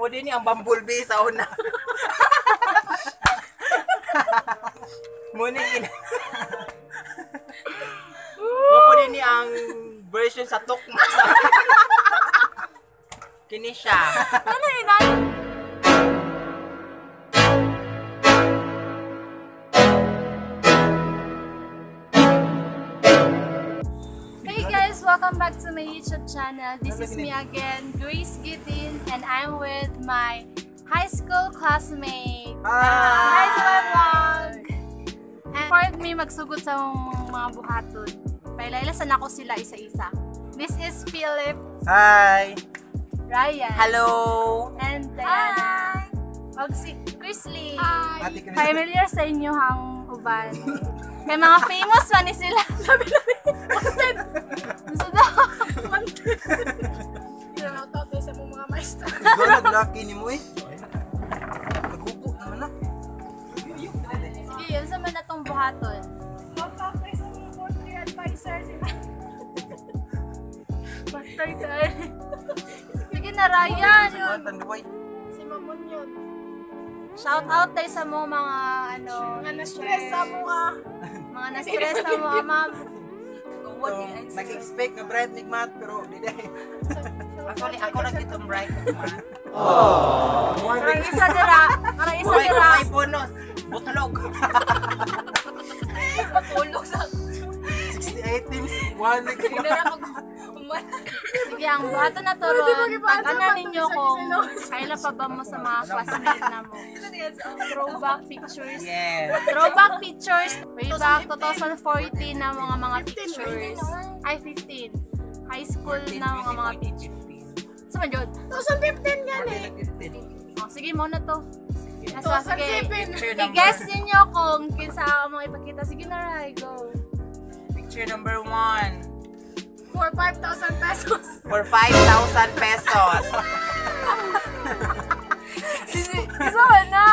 Pwede ni ang bumblebee sa una. Muna in. Pwede ni ang version sa tukma Kini siya. Ano inan? Hey guys, welcome back to my YouTube channel. This is me again, Grace Gitin, and I'm with my high school classmate. Hi sa my vlog! And for me magsugod sa mga buhaton. Pailailasan ako sila isa-isa. This is Philip, Hi. Ryan, Hello. and Diana. Ug si Chrisley. Chris. Familiar sa inyo hang uban. Kay mga famous man ni sila. Sabi na. Gusto daw. Pinautot tayo sa mga maestro. Ikaw nag-lucky ni mo eh. Nagupo naman na. Sige, yun sa man natong buhaton. Autot tayo sa mga country advisor sila. Bastard tayo. Sige na, Ryan. Si Mamon yun. Shout out tayo sa mo mga ano, Nga na-stress sa mga. mga na-stress sa mga ma'am. So, nag-expect na bright mig math pero di dahil. Ako ni ako lang itong bright. Karang isa dira, karang isa dira. may bonus. Butulog. Patulog sa 68 teams, one nag Sige, ang buhaton na to ron. Pag-ana ninyo kung kaila pa ba mo sa mga classmate na mo. Throwback pictures. Yes. Throwback pictures way back 2014 na mga mga pictures. Ay, 15. High school na mga mga pictures. Saan man yun? 2015 yan eh. Oh, sige, mo na to. Nasa, sige. 2007. I-guess ninyo kung kinsa mo ipakita. Sige na, Rai, go. Picture number one. For 5,000 pesos. For 5,000 pesos. Isa na!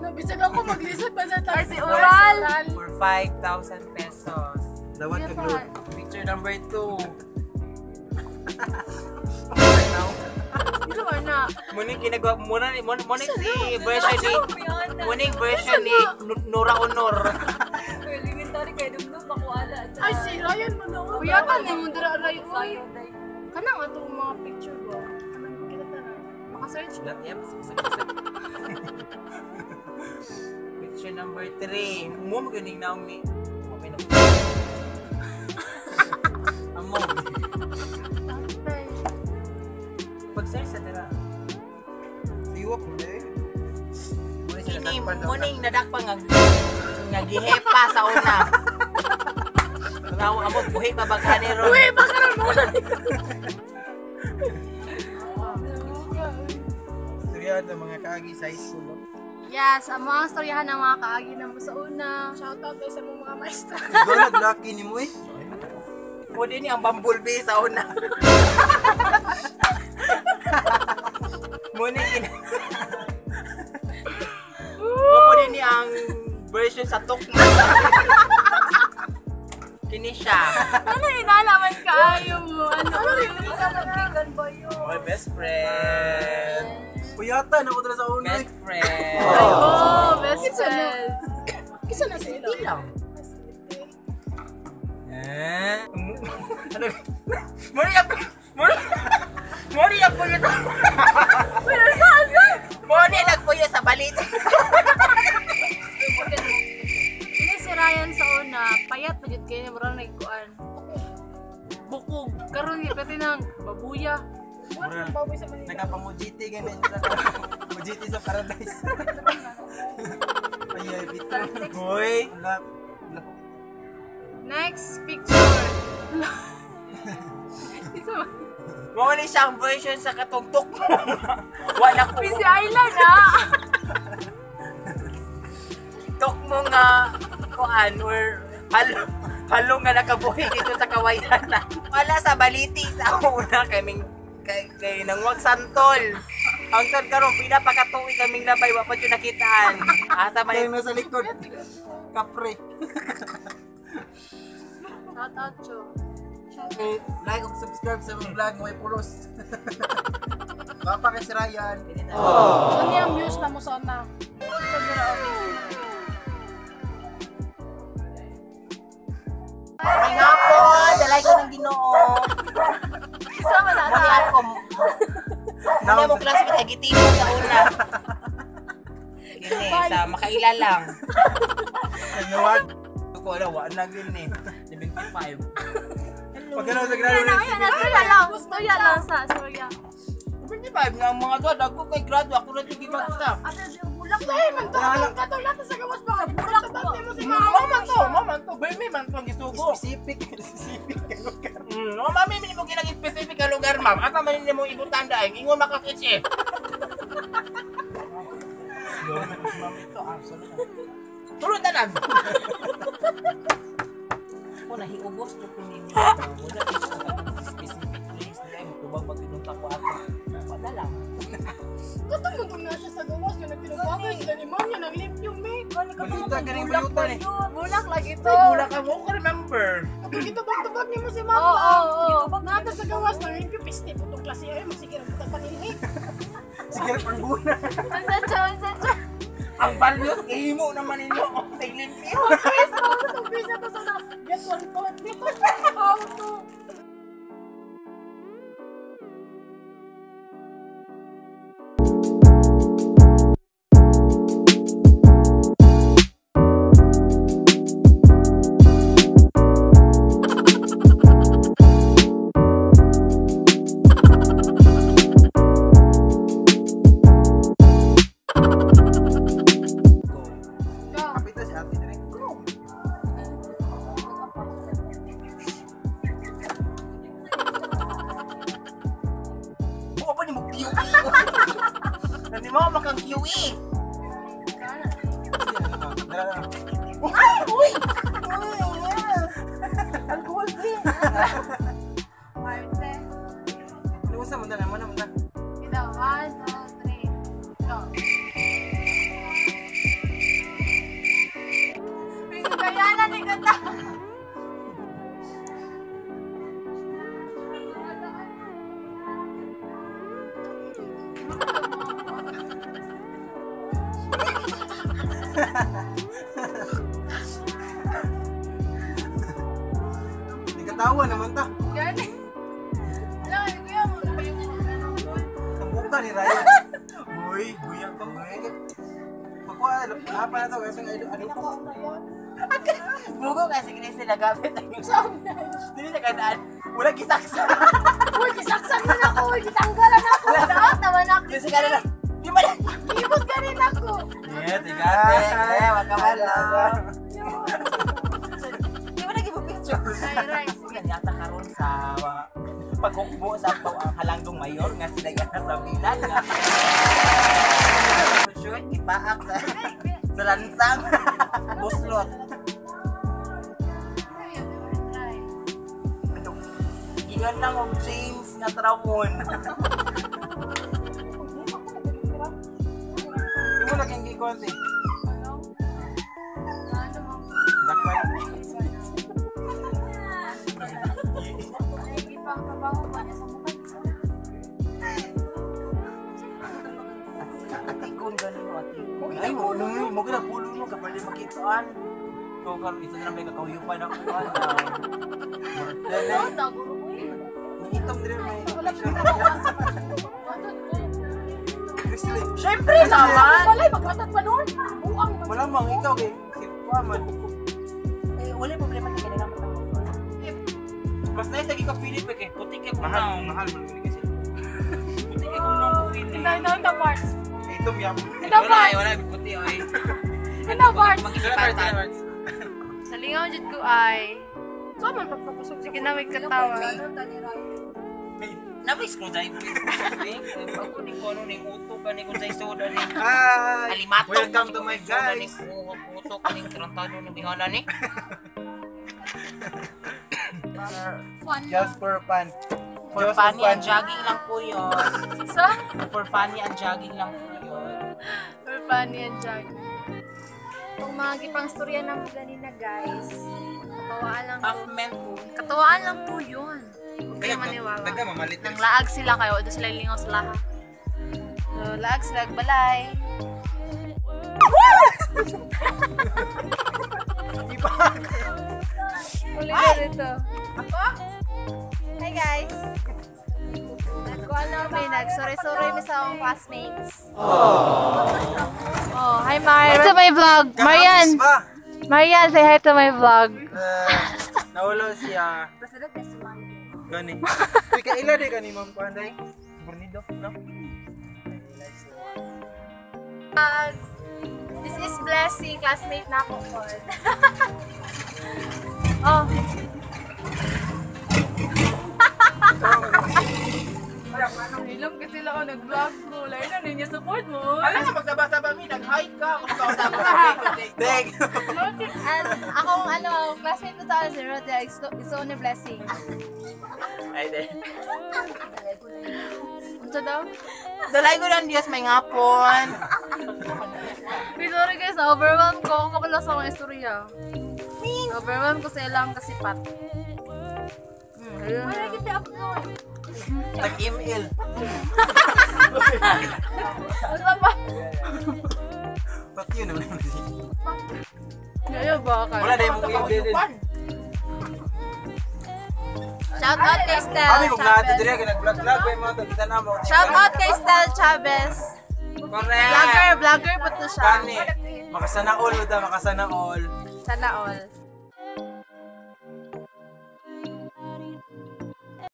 Nabisag ako maglisod pa sa taas. Si Oral. For 5,000 pesos. Sige ka pa. group. Picture number two. Isa man na. Muna ginagawa, muna, muna, muna si version ni, muna yung version ni Nura Honor. Ay, si Ryan mo na. Kuya ka, ni mo dira, Uy. Kanang ato mga picture ba? Kanang kita na. Makasearch mo. Not yet. Picture number three. Mo magaling na umi. Okay na. Amo. Pag-search sa tira. Iwak mo eh. Muna siya nadakpan. Muna yung nadakpan nga nga gihepa sa una. Ngawa amo buhi pa bagani muna. Istorya ng mga kaagi sa high school. Yes, ang mga storyahan ng mga kaagi na mo sa una. Shoutout tayo sa mga maestro. Ikaw nag-lucky ni mo eh. Pwede ni ang bumblebee sa una. Muna in. Pwede ni ang version sa tukma Kini siya. Ano inalaman ka? Ayaw mo. Ano? Ano rin? ba yun? My best friend. Puyatan ako dala sa ulo eh. Best friend. Oh, best friend. Kisa na sila. Hindi lang. Eh? Ano? Mori ako. Mori. Mori ako yun. Pero? Next picture. Isa ba? Mawali siyang version sa katugtok mo. Wala ko. Busy Island ah. Tok mo nga kuan or halo halo nga nakabuhi dito sa kawayan na. Wala sa baliti sa una kaming kay, kay nangwag santol. Ang tod karon pinapakatuwi kaming labay wa pa jud nakitaan. Asa man Kaya nasa likod. Kapre. Shout out Cho. Like ug subscribe sa mga vlog mo pulos. Papa kay si Ryan. Ano yung views na mo sana? May nga po, dalay ko ng ginoo. Sama na Muli ako. Muli mo klase ka gitimo sa una. Kini, sa makaila lang. Ano wag? Ko wala, wa na gini. 75. Pag ano sa Ayan graduate. na, ayan na, storya lang. Storya lang sa, storya. 75 nga ang mga doon. Ako kay grado, ako na tigil magsa. Ate, bulak na. Dahil man to, ang katulad sa gawas ba? Bulak ba? mo si mama. Maman to, maman to. Baby man to ang gisugo. Specific, specific ka lugar. Mm, no, mami, hindi mo kinang specific ka lugar, ma'am. Ata man hindi mo igutan dahil. Ingon makakitsi. Tulog na lang. Ako nahiubos ko kung hindi. Wala ko sa specific place. Dahil mo tubang pag pinunta ko ako. Wala lang. Katulad na siya sa gawas nga nagpinagwagay sila ni Mom yan ang limpyo me. Balita ka rin bayutan eh. Bulak lagi to. Ay, Bula ka mo ko remember. Kapag ito bag-tubag niya mo si Mama. oo, oo. Nata sa gawas ng limpyo piste. Putong klase ay masigil ang butang panilhi. Sige, parbuna. Unsa siya, unsa siya. Ang values, ihimo naman ninyo. Ay, limpyo. Nani mo makang QE. Ay, uy! Alcohol din. Gani. Ko yan. Ano ba yung ano? Buka ni Ryan. Uy, guyang ka mo. Pagkuha, hapa na to. Kasi ano, ano ko. Bugo kasi kini sila gamit ang yung Dili na kadaan. Wala gisaksa. Uy, kisaksak na ako. Uy, ako. Daot naman ako. Kasi kanila. Di ba na? Ibot ka rin ako. Yeah, tigate. Eh, wag ka man lang. Pagkukbo sa to ang halanggong mayor nga sila nga sa bilan nga. Shoot, ipaak sa sa lansang. Buslot. Ingat lang og James nga trawon. Hindi mo naging gikon Atikon ganin o atikon. Ay, mo mo mo gina pulo mo kapag di makitaan. Kung karon ito na lang may kakawiyupan ako. Dala. Itom dire may picture. Grizzly. Siyempre naman. Walay, magkatat pa noon. Buang mo. Wala mang ikaw kay si Paman. Eh, wala problema sa kanila mo. Mas na sa ka Philip eh, kay puti kay Mahal, mahal man kasi. Puti kay kunang ko Philip. Hindi, hindi, hindi. Itom yam. Wala, wala, wala, puti oy. Hindi, parts. Mag-isipatan. Salingaw jud ko ay. So, man, pagpapasok na may katawa. Nabi screwdriver. Pag kunin ko ano ning uto ka ni kung sa isoda ni. Hi. Alimatong Welcome to my guys. Uto ka ning trantado ni bihana ni. Fun Just for fun. For funny and jogging lang po yun. So, For funny and jogging lang po for funny and jog. Itong mga gipang storya ng ganina guys. Katawaan lang po. men po. Katawaan lang po yun. Huwag kayo maniwala. Daga mamalit. Nang laag sila kayo, doon sila lingaw sa lahat. Relax, nagbalay. Di ba? Uli na dito. Hi guys! Nagkuhan na kami, nag-sorry-sorry mi sa akong classmates. Oh, hi Mar! Hi to my vlog! Marian! Marian, say hi to my vlog. Eh, Nawala siya. Gani. Uy, kaila di gani ma'am Panday. Burnido, no? Uh, this is Blessing, classmate na ako po. Rodel, is is only blessing. Ay, de. Ito daw? Dalay ko ng Diyos, may ngapon. Uy, sorry guys, na-overwhelm ko. Ako kapala sa akong istorya. Na-overwhelm ko sa ilang kasipat. Hmm, ayun. Tag-email. Ano pa? Pati yun naman. Ngayon ba kayo? Wala na yung email din. Shout out kay Stel Kami kung natin Chavez. dire, nag-vlog-vlog yung mga to, kita na mo. Shout out kay Stel Chavez. Correct. Vlogger, vlogger po to siya. Kani. Makasana all, uda, makasana all. Sana all.